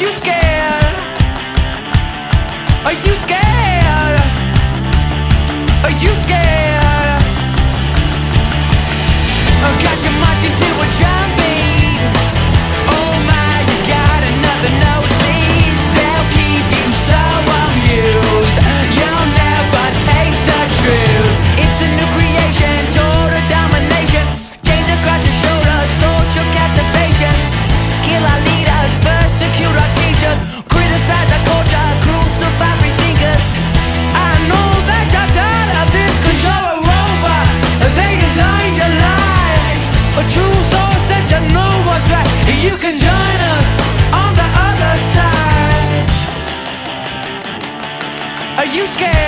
you scared? Are you scared? Are you scared? Oh, got your mind to a job. you can join us on the other side. Are you scared?